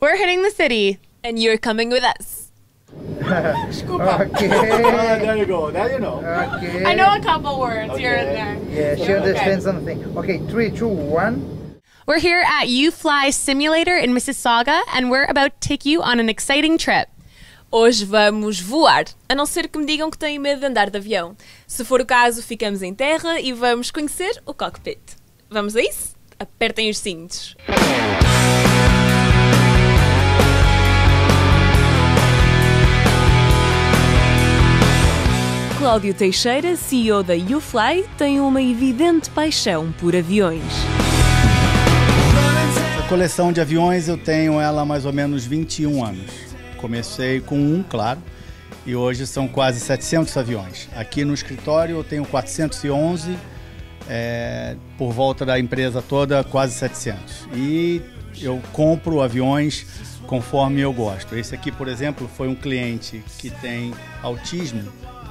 We're hitting the city. And you're coming with us. Okay. Ah, there you go. Now you know. okay. I know a couple words here Okay. and there. Yeah, she understands something. Okay, three, two, one. We're here at U Fly Simulator in Mississauga, and we're about to take you on an exciting trip. Hoje vamos voar, a não ser que me digam que têm medo de andar de avião. Se for o caso, ficamos em terra e vamos conhecer o cockpit. Vamos a isso? Apertem os cintos. Cláudio Teixeira, CEO da YouFly, tem uma evidente paixão por aviões. A coleção de aviões eu tenho ela há mais ou menos 21 anos. Comecei com um, claro, e hoje são quase 700 aviões. Aqui no escritório eu tenho 411, é, por volta da empresa toda quase 700. E eu compro aviões conforme eu gosto. Esse aqui, por exemplo, foi um cliente que tem autismo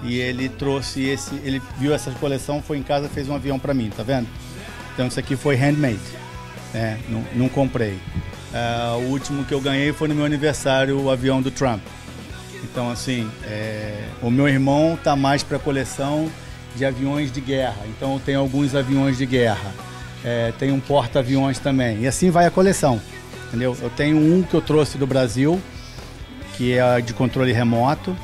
e ele trouxe esse, ele viu essa coleção, foi em casa, fez um avião para mim, tá vendo? Então isso aqui foi handmade. É, não, não comprei. Ah, o último que eu ganhei foi no meu aniversário, o avião do Trump. Então, assim, é, o meu irmão tá mais para coleção de aviões de guerra. Então, eu tenho alguns aviões de guerra. É, tem um porta-aviões também. E assim vai a coleção, entendeu? Eu tenho um que eu trouxe do Brasil, que é de controle remoto.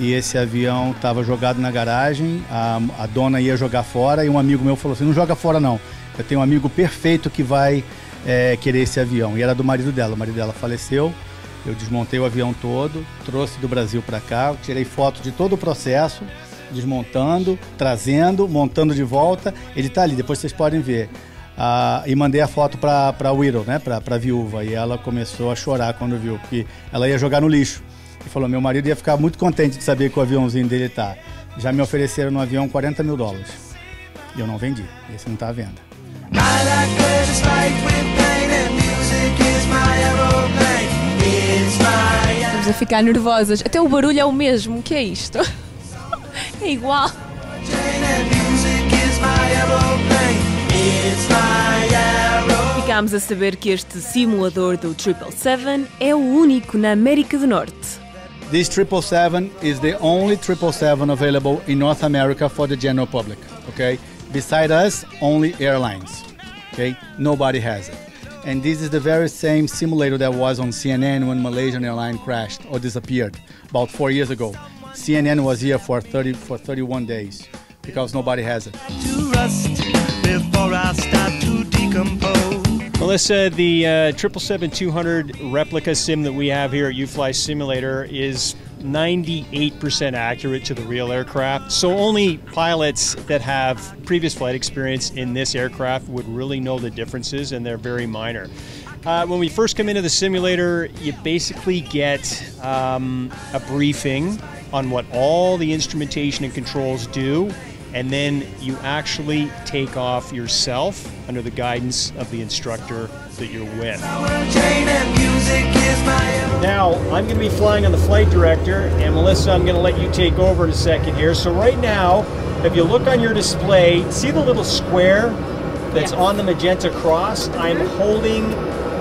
E esse avião estava jogado na garagem, a, a dona ia jogar fora e um amigo meu falou assim, não joga fora não. Eu tenho um amigo perfeito que vai é, querer esse avião. E era do marido dela. O marido dela faleceu. Eu desmontei o avião todo, trouxe do Brasil para cá, tirei foto de todo o processo, desmontando, trazendo, montando de volta. Ele está ali, depois vocês podem ver. Ah, e mandei a foto para a Widow, né, para a viúva. E ela começou a chorar quando viu, porque ela ia jogar no lixo. E falou: meu marido ia ficar muito contente de saber que o aviãozinho dele tá. Já me ofereceram no avião 40 mil dólares. E eu não vendi. Esse não está à venda. Estamos a ficar nervosas. Até o barulho é o mesmo. O que é isto? É igual. Ficámos a saber que este simulador do 777 é o único na América do Norte. This 777 is the only 777 available in North America for the general public. Okay, beside us, only airlines. Okay, nobody has it. And this is the very same simulator that was on CNN when Malaysian airline crashed or disappeared about four years ago. CNN was here for 30 for 31 days because nobody has it. Melissa, the uh, 777-200 replica sim that we have here at UFly Simulator is 98% accurate to the real aircraft. So only pilots that have previous flight experience in this aircraft would really know the differences, and they're very minor. Uh, when we first come into the simulator, you basically get um, a briefing on what all the instrumentation and controls do, and then you actually take off yourself under the guidance of the instructor that you're with. Train and music is my aeroplane. Now, I'm going to be flying on the flight director, and Melissa, I'm going to let you take over in a second here. So, right now, if you look on your display, see the little square that's on the magenta cross? I'm mm-hmm. holding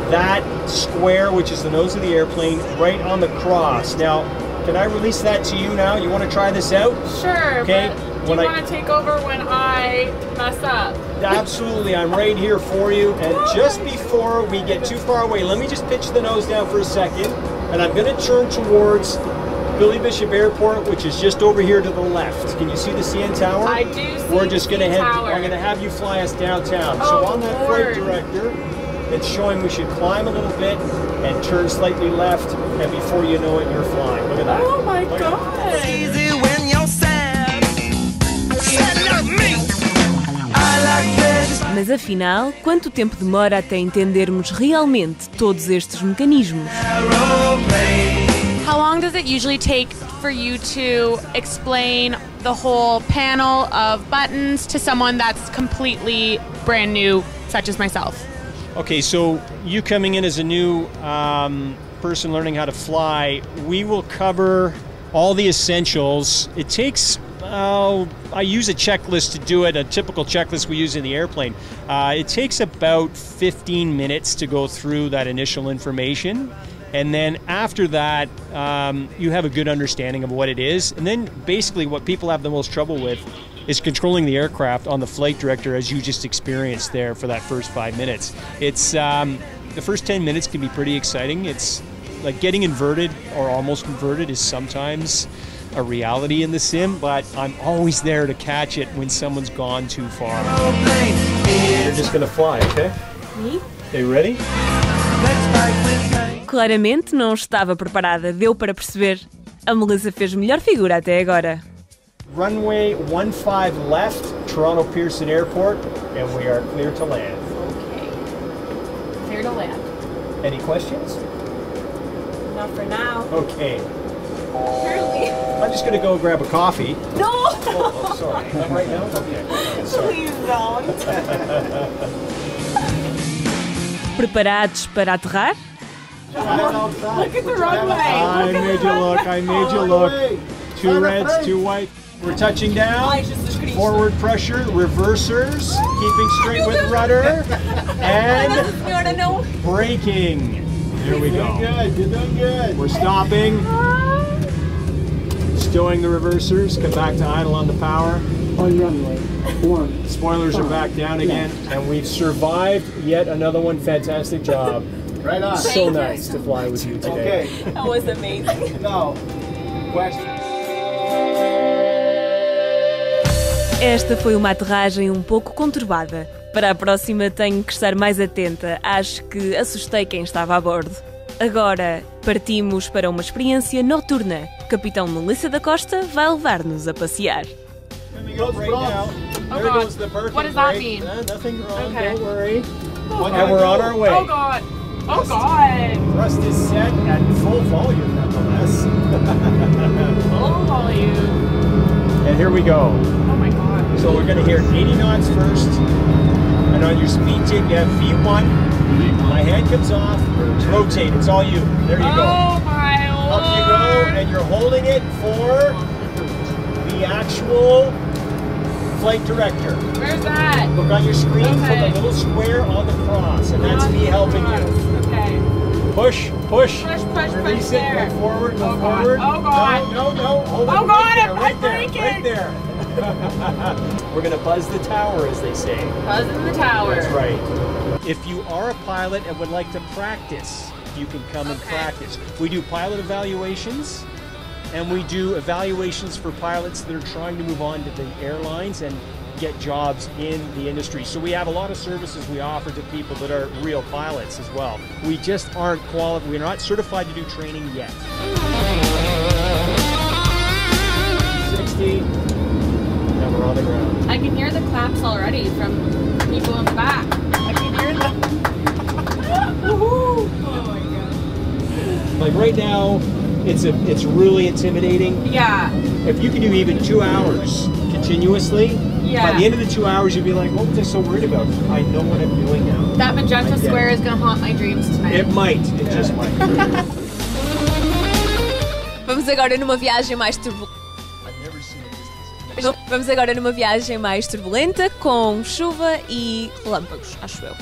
that square, which is the nose of the airplane, right on the cross. Now, can I release that to you now? You want to try this out? Sure, Okay, when you I- want to take over when I mess up. Absolutely, I'm right here for you. And just before we get too far away, let me just pitch the nose down for a second. And I'm going to turn towards Billy Bishop Airport, which is just over here to the left. Can you see the CN Tower? I do see We're just gonna head. tower. I'm going to have you fly us downtown. Oh, so on that Lord. flight director, it's showing we should climb a little bit and turn slightly left. And before you know it, you're flying. Look at that. Oh my Look god! Mas afinal, quanto tempo demora até entendermos realmente todos estes mecanismos? How long does it usually take for you to explain the whole panel of buttons to someone that's completely brand new, such as myself? Okay, so you coming in as a new um, person learning how to fly, we will cover all the essentials. It takes, I use a checklist to do it, a typical checklist we use in the airplane. Uh, it takes about 15 minutes to go through that initial information. And then after that, um, you have a good understanding of what it is. And then basically, what people have the most trouble with is controlling the aircraft on the flight director, as you just experienced there for that first five minutes. It's um, the first 10 minutes can be pretty exciting. It's like getting inverted or almost inverted is sometimes a reality in the sim, but I'm always there to catch it when someone's gone too far. You're just gonna fly, okay? Me? Are you ready? Claramente não estava preparada, deu para perceber. A Melissa fez melhor figura até agora. Runway 15 left, Toronto Pearson Airport, and we are clear to land. Okay. Clear to land. Any questions? Not for now. Okay. Apparently. I'm just gonna go grab a coffee. No! Oh, oh, sorry. Not right now? Okay. Sorry. Please don't. Preparados para aterrar? Look at the runway. I made you look. I made you look. Two reds, two white. We're touching down. Forward pressure, reversers, keeping straight with rudder, and braking. There we go. Good, you're doing good. We're stopping. Ah. Stowing the reversers. Come back to idle on the power. On runway one. Spoilers are back down again, and we've survived yet another one. Fantastic job. Right on. So nice to fly with you today. Okay, That was amazing. now, question. Esta foi uma aterragem um pouco conturbada. Para a próxima tenho que estar mais atenta. Acho que assustei quem estava a bordo. Agora partimos para uma experiência noturna. Capitão Melissa da Costa vai levar-nos a passear. Oh, There God. goes the Birkin What does that brake. mean? Uh, nothing wrong. Okay. Don't worry. and we're on our way. Oh god. Oh god. Thrust is set at full volume, nonetheless. Full volume. and here we go. Oh my god. So we're going to hear 80 knots first. And on your speed jig, you have V1. My hand comes off. Rotate. It's all you. There you go. Oh my lord. Up you go, and you're holding it for the actual flight director. Where's that? Look on your screen for the little square on the cross, and that's me helping you. Okay. Push, push. Push, push, Release push it. there. Go forward. Go Oh, God. forward. Oh, God. No, no, no. Hold oh, it Oh, right God, there. I'm- right I'm there. breaking. Right there. We're gonna buzz the tower, as they say. Buzzing the tower. That's right. If you are a pilot and would like to practice, you can come and practice. We do pilot evaluations, and we do evaluations for pilots that are trying to move on to the airlines and get jobs in the industry. So we have a lot of services we offer to people that are real pilots as well. We just aren't qualified. We're not certified to do training yet. On the ground. I can hear the claps already from people in the back. I can hear them. Woohoo! Oh my god. Like right now, it's a it's really intimidating. Yeah. If you can do even two hours continuously, Yeah. by the end of the two hours, you'd be like, what was I so worried about? I know what I'm doing now. That magenta I square it. is gonna haunt my dreams tonight. It might. It just might. Vamos agora numa viagem mais turbulenta. Vamos agora numa viagem mais turbulenta com chuva e relâmpagos, acho eu.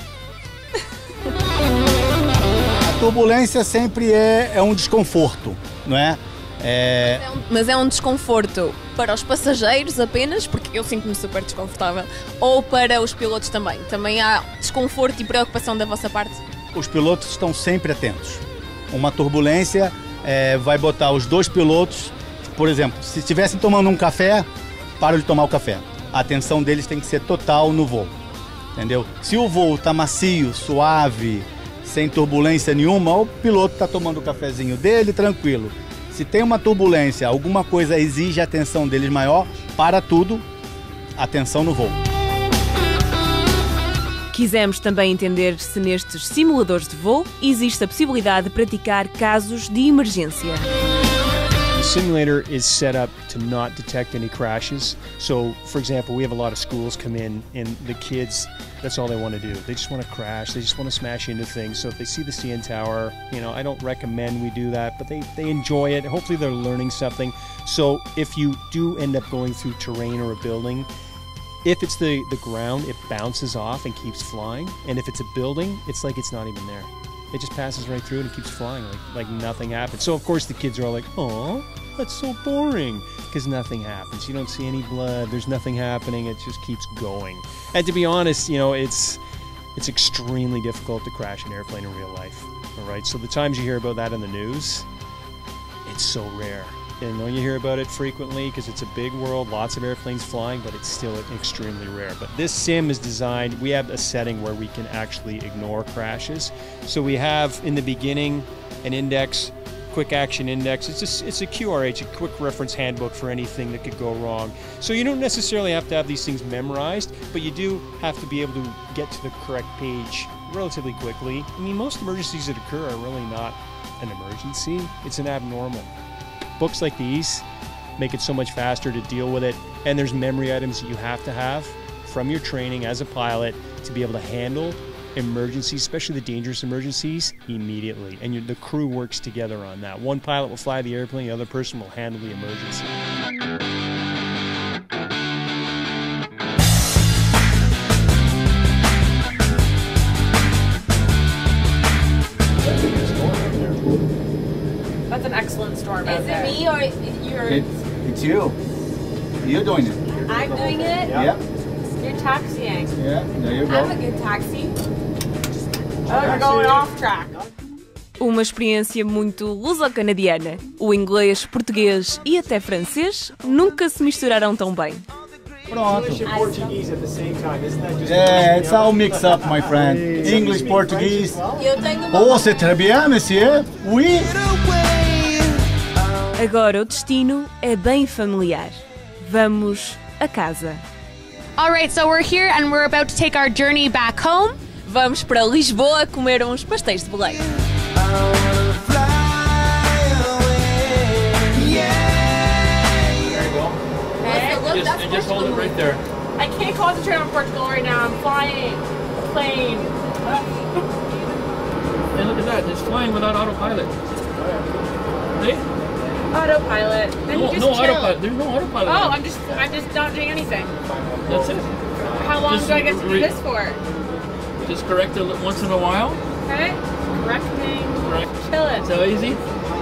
A turbulência sempre é, é um desconforto, não é? É, É um- Mas é um desconforto para os passageiros apenas, porque eu sinto-me super desconfortável, ou para os pilotos também. Também há desconforto e preocupação da vossa parte. os pilotos estão sempre atentos. Uma turbulência é, vai botar os dois pilotos, por exemplo, se estivessem tomando um café, param de tomar o café. A atenção deles tem que ser total no voo, entendeu? Se o voo está macio, suave, sem turbulência nenhuma, o piloto está tomando o cafezinho dele tranquilo. Se tem uma turbulência, alguma coisa exige a atenção deles maior, para tudo, atenção no voo. Quisemos também entender se nestes simuladores de voo existe a possibilidade de praticar casos de emergência. Simulator is set up to not detect any crashes. So, for example, we have a lot of schools come in, and the kids, that's all they want to do. They just want to crash. They just want to smash into things. So, if they see the CN Tower, you know, I don't recommend we do that, but they, they enjoy it. Hopefully, they're learning something. So, if you do end up going through terrain or a building, if it's the, the ground, it bounces off and keeps flying. And if it's a building, it's like it's not even there. It just passes right through and it keeps flying like like nothing happens. So of course the kids are all like, "Oh, that's so boring," because nothing happens. You don't see any blood. There's nothing happening. It just keeps going. And to be honest, you know, it's it's extremely difficult to crash an airplane in real life. All right. So the times you hear about that in the news, it's so rare. And know you hear about it frequently because it's a big world, lots of airplanes flying, but it's still extremely rare. But this sim is designed, we have a setting where we can actually ignore crashes. So we have in the beginning an index, quick action index. It's a, it's a QRH, a quick reference handbook for anything that could go wrong. So you don't necessarily have to have these things memorized, but you do have to be able to get to the correct page relatively quickly. I mean, most emergencies that occur are really not an emergency, it's an abnormal books like these make it so much faster to deal with it. And there's memory items that you have to have from your training as a pilot to be able to handle emergencies, especially the dangerous emergencies, immediately. And the crew works together on that. One pilot will fly the airplane, the other person will handle the emergency. You're? it's you. You're doing it. I'm doing it. Yeah. You're taxiing. Yeah. There you I'm a good taxi. Oh, you're going off track. Uma experiência muito luso-canadiana. O inglês, português e até francês nunca se misturaram tão bem. Pronto. Portuguese at the same time, isn't that just Yeah, it's all mixed up, my friend. English, Portuguese. Eu tenho uma. Oh, c'est très bien, monsieur. Oui. Agora o destino é bem familiar. Vamos a casa. All right, so we're here and we're about to take our journey back home. Vamos para Lisboa comer uns pastéis de boleiro. Look, that's and just hold it right there. I can't concentrate on Portugal right now. I'm flying plane. And look at that, it's flying without autopilot. See? Autopilot. Then No, you just no chill. autopilot. There's no autopilot. Oh, I'm just I'm just not doing anything. That's it. How long Just do I get to do this for? Just correct it once in a while. Okay. Correcting. Right. Chilling. So easy.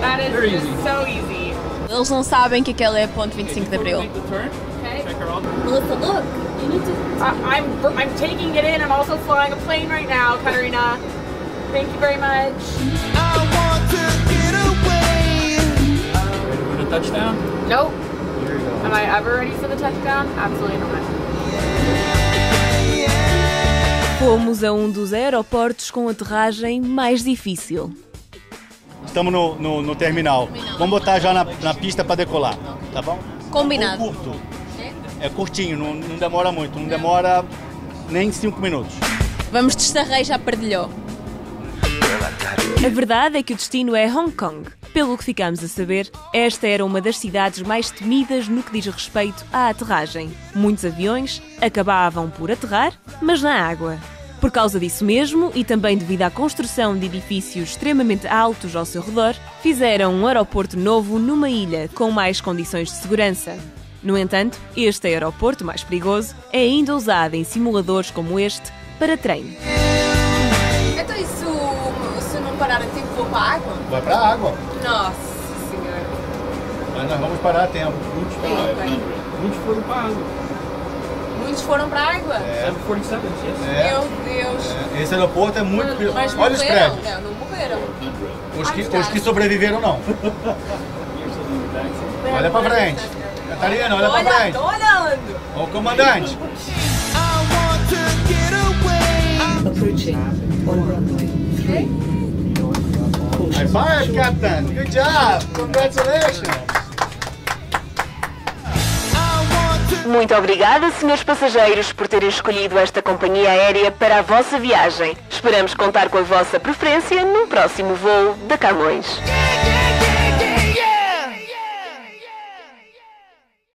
That is Very easy. so easy. Eles não sabem que aquele é ponte 25 de Abril. Make the turn. Okay. Check her out. Melissa, look. You need to. I, I'm I'm taking it in. I'm also flying a plane right now, Catarina. Thank you very much. Nope. Am I ever ready for the touchdown? Absolutely not. Fomos a um dos aeroportos com aterragem mais difícil. Estamos no, no, no terminal. Vamos botar já na, na pista para decolar, tá bom? Combinado. É curto. É curtinho, não, não demora muito. Não demora nem cinco minutos. Vamos de já perdilhou. A verdade é que o destino é Hong Kong. Pelo que ficamos a saber, esta era uma das cidades mais temidas no que diz respeito à aterragem. Muitos aviões acabavam por aterrar, mas na água. Por causa disso mesmo, e também devido à construção de edifícios extremamente altos ao seu redor, fizeram um aeroporto novo numa ilha com mais condições de segurança. No entanto, este aeroporto mais perigoso é ainda usado em simuladores como este para treino. pra água? Vai pra água. Nossa senhora. Mas nós vamos parar a tempo. Muitos, é, muitos foram pra água. Muitos foram pra água? É. é. Meu Deus. É. Esse aeroporto é muito... Mas, mas Olha os prédios. Não, né? não morreram. Os que, Ai, os que sobreviveram, não. olha pra frente. Catarina, olha, olha pra frente. Olha, olhando. Olha o comandante. Approaching. Orlando. Okay five, Captain. Good job. Congratulations. Muito obrigada, senhores passageiros, por terem escolhido esta companhia aérea para a vossa viagem. Esperamos contar com a vossa preferência num próximo voo da Camões.